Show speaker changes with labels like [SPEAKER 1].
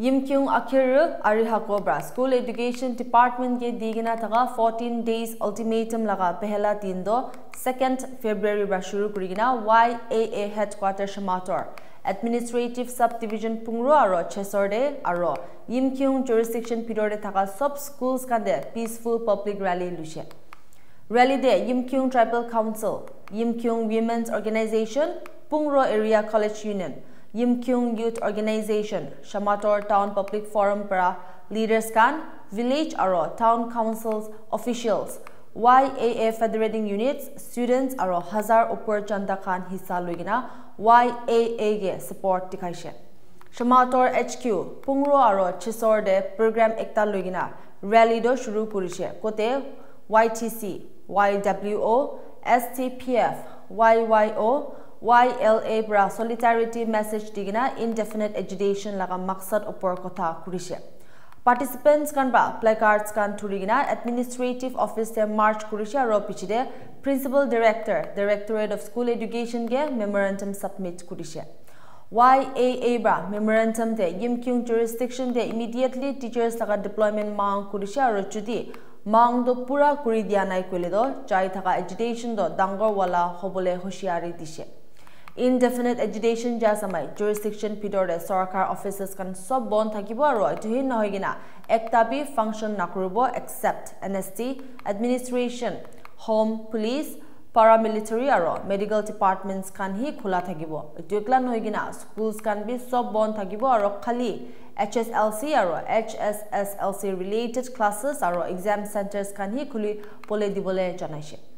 [SPEAKER 1] Yimkyung Akiru Arihakobra School Education Department ke digina thaga 14 days ultimatum laga pehla tindo 2nd February ba shuru kurigina YAA headquarter shamator Administrative Subdivision Pungro aro Chesorde aro Yimkyung Jurisdiction Pirode thaga sub schools kande peaceful public rally lushe Rally de Yimkyung Tribal Council Yimkyung Women's Organization Pungro Area College Union Yimkyung Youth Organization, Shamator Town Public Forum para leaders kan, village aro town councils officials, YAA Federating Units, students aro hazar upor chanda kan hisa luigina, YAA ge support tikaishen. Shamator HQ, pungro aro chisor de program ekta luigina, rally do shuru kurishe, kote YTC, YWO, STPF, YYO, YYO, YLA bra solidarity message digina indefinite education laga maksad opor kotha kurise participants kan ba placards kan turigina administrative office se march kurise aro pichide principal director directorate of school education ge memorandum submit kurise YAA bra memorandum de yimkyung jurisdiction de immediately teachers laga deployment mang kurise aro chudi মাং দো পুরা কুড়ি দিয়া নাই কইলে দো চাই থাকা education দো ডাঙ্গর ওয়ালা হবলে হুঁশিয়ারি দিছে ইনডেফিনেট এডুকেশ্যন যে আছে আমাৰ জুৰিষ্টিকশ্যন ভিতৰতে চৰকাৰ অফিচেছ কাৰণ চব বন্ধ থাকিব আৰু এইটোহে নহয় কিনা একটা বি ফাংচন নকৰিব except N S T administration home police paramilitary আৰু মেডিকেল ডিপাৰ্টমেণ্টছ খানহি খোলা থাকিব এইটো একলা নহয় কিনা স্কুলছ খান বি চব বন্ধ থাকিব আৰু খালি এইচ এছ এল চি আৰু H S S L C related classes আৰু এক্সাম চেণ্টাৰ্ছ খানহি দিবলৈ জনাইছে